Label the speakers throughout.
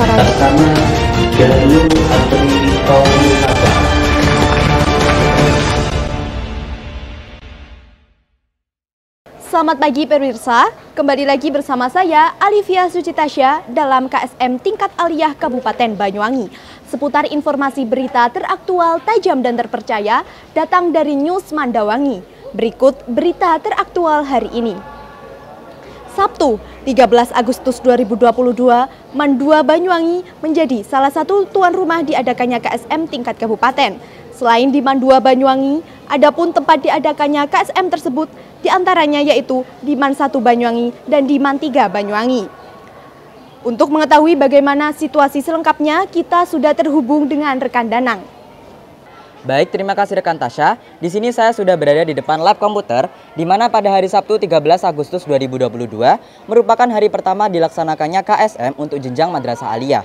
Speaker 1: Selamat pagi pemirsa, kembali lagi bersama saya Alivia Sucitasya dalam KSM Tingkat Aliyah Kabupaten Banyuwangi. Seputar informasi berita teraktual, tajam dan terpercaya datang dari News Mandawangi. Berikut berita teraktual hari ini. Sabtu, 13 Agustus 2022, Mandua Banyuwangi menjadi salah satu tuan rumah diadakannya KSM tingkat kabupaten. Selain di Mandua Banyuwangi, ada pun tempat diadakannya KSM tersebut di antaranya yaitu di Man 1 Banyuwangi dan di Man 3 Banyuwangi. Untuk mengetahui bagaimana situasi selengkapnya, kita sudah terhubung dengan rekan Danang.
Speaker 2: Baik, terima kasih rekan Tasya. Di sini saya sudah berada di depan lab komputer, di mana pada hari Sabtu 13 Agustus 2022 merupakan hari pertama dilaksanakannya KSM untuk jenjang Madrasah Aliyah.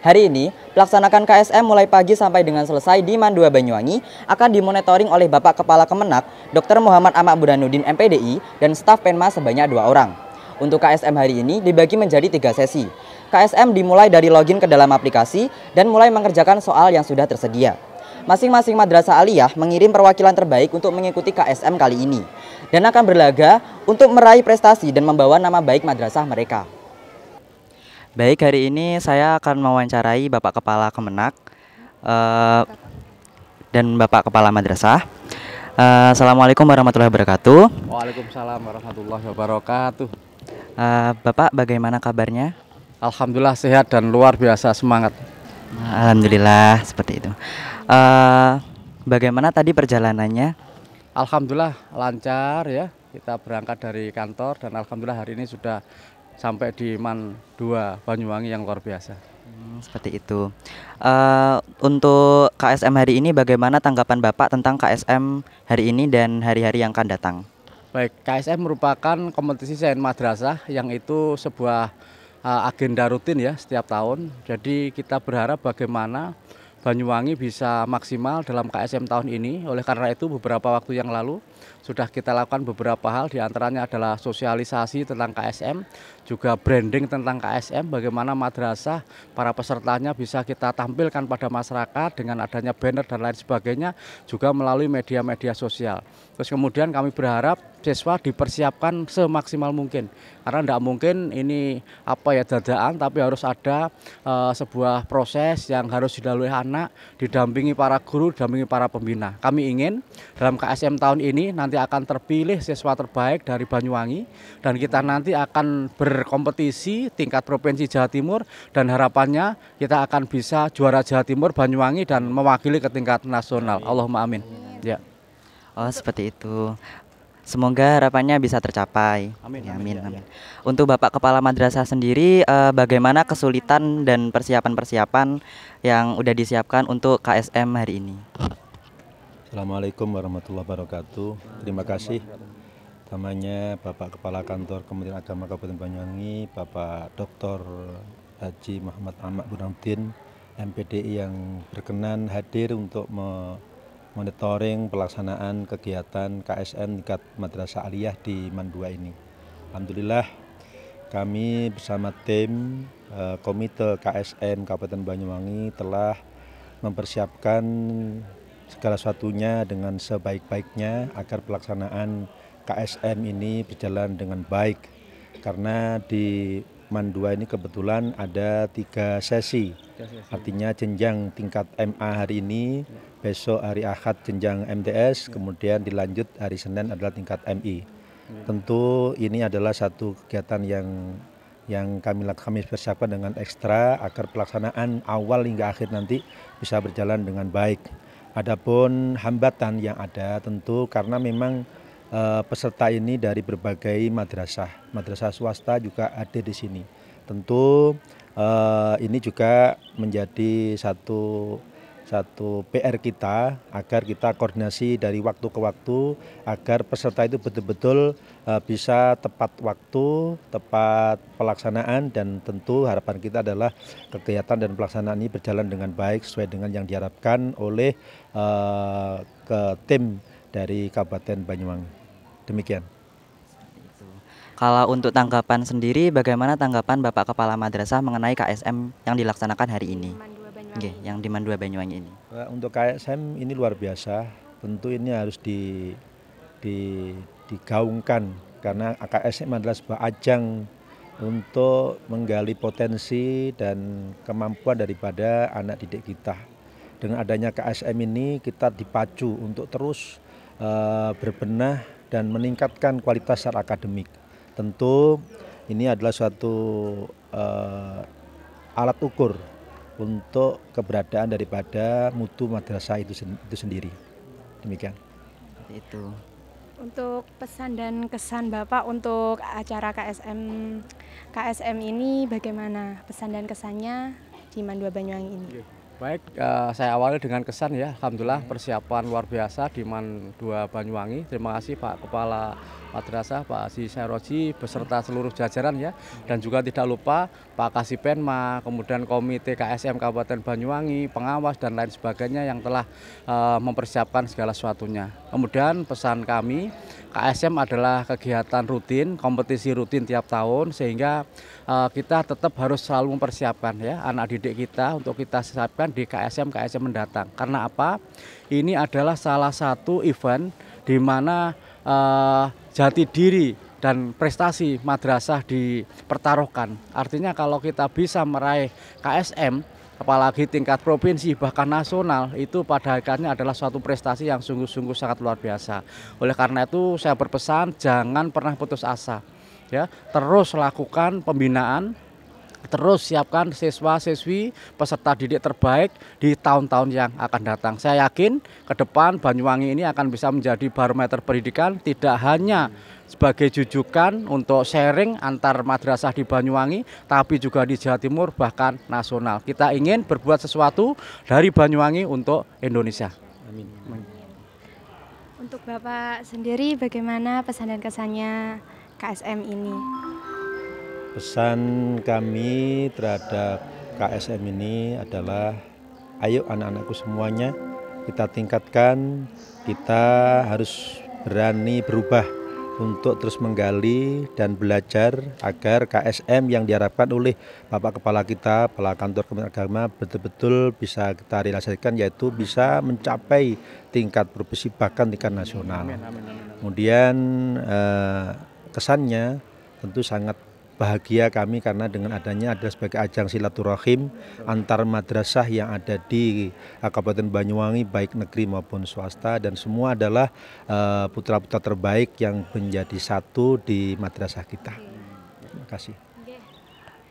Speaker 2: Hari ini, pelaksanakan KSM mulai pagi sampai dengan selesai di Mandua Banyuwangi akan dimonitoring oleh Bapak Kepala Kemenak, Dr. Muhammad Ahmad Burhanuddin MPDI, dan staf Penma sebanyak dua orang. Untuk KSM hari ini dibagi menjadi tiga sesi. KSM dimulai dari login ke dalam aplikasi dan mulai mengerjakan soal yang sudah tersedia. Masing-masing madrasah aliyah mengirim perwakilan terbaik untuk mengikuti KSM kali ini dan akan berlaga untuk meraih prestasi dan membawa nama baik madrasah mereka. Baik, hari ini saya akan mewawancarai Bapak Kepala Kemenak uh, dan Bapak Kepala Madrasah. Uh, Assalamualaikum warahmatullahi wabarakatuh.
Speaker 3: Waalaikumsalam warahmatullahi wabarakatuh.
Speaker 2: Uh, Bapak, bagaimana kabarnya?
Speaker 3: Alhamdulillah sehat dan luar biasa semangat.
Speaker 2: Alhamdulillah seperti itu. Uh, bagaimana tadi perjalanannya?
Speaker 3: Alhamdulillah lancar ya. Kita berangkat dari kantor dan alhamdulillah hari ini sudah sampai di Man 2 Banyuwangi yang luar biasa.
Speaker 2: Hmm, seperti itu. Uh, untuk KSM hari ini bagaimana tanggapan Bapak tentang KSM hari ini dan hari-hari yang akan datang?
Speaker 3: Baik, KSM merupakan kompetisi sains madrasah yang itu sebuah uh, agenda rutin ya setiap tahun. Jadi kita berharap bagaimana Banyuwangi bisa maksimal dalam KSM tahun ini. Oleh karena itu beberapa waktu yang lalu sudah kita lakukan beberapa hal di antaranya adalah sosialisasi tentang KSM, juga branding tentang KSM, bagaimana madrasah para pesertanya bisa kita tampilkan pada masyarakat dengan adanya banner dan lain sebagainya, juga melalui media-media sosial. Terus kemudian kami berharap siswa dipersiapkan semaksimal mungkin. Karena tidak mungkin ini apa ya dadaan tapi harus ada uh, sebuah proses yang harus dilalui anak didampingi para guru didampingi para pembina. Kami ingin dalam KSM tahun ini nanti akan terpilih siswa terbaik dari Banyuwangi dan kita nanti akan berkompetisi tingkat provinsi Jawa Timur dan harapannya kita akan bisa juara Jawa Timur Banyuwangi dan mewakili ke tingkat nasional. Allahumma amin. Ya.
Speaker 2: Oh seperti itu. Semoga harapannya bisa tercapai.
Speaker 3: Amin,
Speaker 2: Ya,
Speaker 3: amin,
Speaker 2: amin,
Speaker 3: ya,
Speaker 2: amin. Untuk Bapak Kepala Madrasah sendiri, eh, bagaimana kesulitan dan persiapan-persiapan yang udah disiapkan untuk KSM hari ini?
Speaker 4: Assalamualaikum warahmatullahi wabarakatuh. Terima kasih namanya Bapak Kepala Kantor Kementerian Agama Kabupaten Banyuwangi, Bapak Dr. Haji Muhammad Ahmad Burhanuddin, MPDI yang berkenan hadir untuk monitoring pelaksanaan kegiatan KSN tingkat Madrasah Aliyah di Mandua ini. Alhamdulillah kami bersama tim eh, Komite KSN Kabupaten Banyuwangi telah mempersiapkan segala sesuatunya dengan sebaik-baiknya agar pelaksanaan KSM ini berjalan dengan baik karena di Mandua ini kebetulan ada tiga sesi artinya jenjang tingkat MA hari ini besok hari Ahad jenjang MTS kemudian dilanjut hari Senin adalah tingkat MI tentu ini adalah satu kegiatan yang yang kami kami persiapkan dengan ekstra agar pelaksanaan awal hingga akhir nanti bisa berjalan dengan baik. Adapun hambatan yang ada tentu karena memang eh, peserta ini dari berbagai madrasah, madrasah swasta juga ada di sini. Tentu eh, ini juga menjadi satu satu PR kita agar kita koordinasi dari waktu ke waktu agar peserta itu betul-betul eh, bisa tepat waktu, tepat pelaksanaan dan tentu harapan kita adalah kegiatan dan pelaksanaan ini berjalan dengan baik sesuai dengan yang diharapkan oleh eh, ke tim dari Kabupaten Banyuwangi. Demikian.
Speaker 2: Kalau untuk tanggapan sendiri, bagaimana tanggapan Bapak Kepala Madrasah mengenai KSM yang dilaksanakan hari ini? Oke, yang di Mandua Banyuwangi ini.
Speaker 4: Nah, Untuk KSM ini luar biasa, tentu ini harus di, di, digaungkan karena KSM adalah sebuah ajang untuk menggali potensi dan kemampuan daripada anak didik kita. Dengan adanya KSM ini kita dipacu untuk terus eh, berbenah dan meningkatkan kualitas secara akademik. Tentu ini adalah suatu eh, alat ukur untuk keberadaan daripada mutu madrasah itu, sen- itu sendiri. Demikian.
Speaker 2: Seperti itu.
Speaker 5: Untuk pesan dan kesan Bapak untuk acara KSM KSM ini bagaimana pesan dan kesannya di Mandua Banyuwangi ini?
Speaker 3: Baik, eh, saya awali dengan kesan ya. Alhamdulillah persiapan luar biasa di Man 2 Banyuwangi. Terima kasih Pak Kepala Madrasah, Pak Haji Sairoji beserta seluruh jajaran ya. Dan juga tidak lupa Pak Kasipenma, kemudian Komite KSM Kabupaten Banyuwangi, pengawas dan lain sebagainya yang telah eh, mempersiapkan segala sesuatunya. Kemudian pesan kami, KSM adalah kegiatan rutin, kompetisi rutin tiap tahun sehingga eh, kita tetap harus selalu mempersiapkan ya anak didik kita untuk kita siapkan di KSM KSM mendatang. Karena apa? Ini adalah salah satu event di mana eh, jati diri dan prestasi madrasah dipertaruhkan. Artinya kalau kita bisa meraih KSM apalagi tingkat provinsi bahkan nasional itu pada hakikatnya adalah suatu prestasi yang sungguh-sungguh sangat luar biasa. Oleh karena itu saya berpesan jangan pernah putus asa. Ya, terus lakukan pembinaan terus siapkan siswa-siswi peserta didik terbaik di tahun-tahun yang akan datang. Saya yakin ke depan Banyuwangi ini akan bisa menjadi barometer pendidikan tidak hanya sebagai jujukan untuk sharing antar madrasah di Banyuwangi, tapi juga di Jawa Timur bahkan nasional. Kita ingin berbuat sesuatu dari Banyuwangi untuk Indonesia.
Speaker 5: Untuk Bapak sendiri bagaimana pesan dan kesannya KSM ini?
Speaker 4: Pesan kami terhadap KSM ini adalah ayo anak-anakku semuanya kita tingkatkan, kita harus berani berubah untuk terus menggali dan belajar agar KSM yang diharapkan oleh Bapak Kepala kita, Kepala Kantor Kementerian Agama betul-betul bisa kita realisasikan yaitu bisa mencapai tingkat provinsi bahkan tingkat nasional. Kemudian eh, kesannya tentu sangat bahagia kami karena dengan adanya adalah sebagai ajang silaturahim antar madrasah yang ada di eh, Kabupaten Banyuwangi baik negeri maupun swasta dan semua adalah eh, putra-putra terbaik yang menjadi satu di madrasah kita. Terima kasih.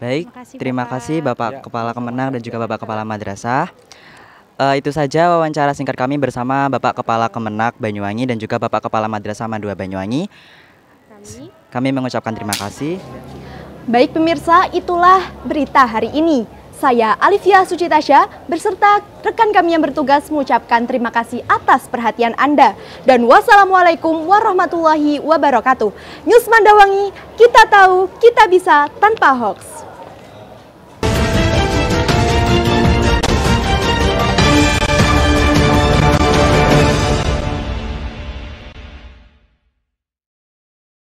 Speaker 2: Baik,
Speaker 5: Terima kasih,
Speaker 2: terima
Speaker 5: Bapak.
Speaker 2: kasih Bapak Kepala Kemenang dan juga Bapak Kepala Madrasah. Eh, itu saja wawancara singkat kami bersama Bapak Kepala Kemenak Banyuwangi dan juga Bapak Kepala Madrasah Mandua Banyuwangi.
Speaker 5: Kami
Speaker 2: Kami mengucapkan terima kasih.
Speaker 1: Baik pemirsa, itulah berita hari ini. Saya Alivia Sucitasya beserta rekan kami yang bertugas mengucapkan terima kasih atas perhatian Anda. Dan wassalamualaikum warahmatullahi wabarakatuh. News Mandawangi, kita tahu, kita bisa tanpa hoax.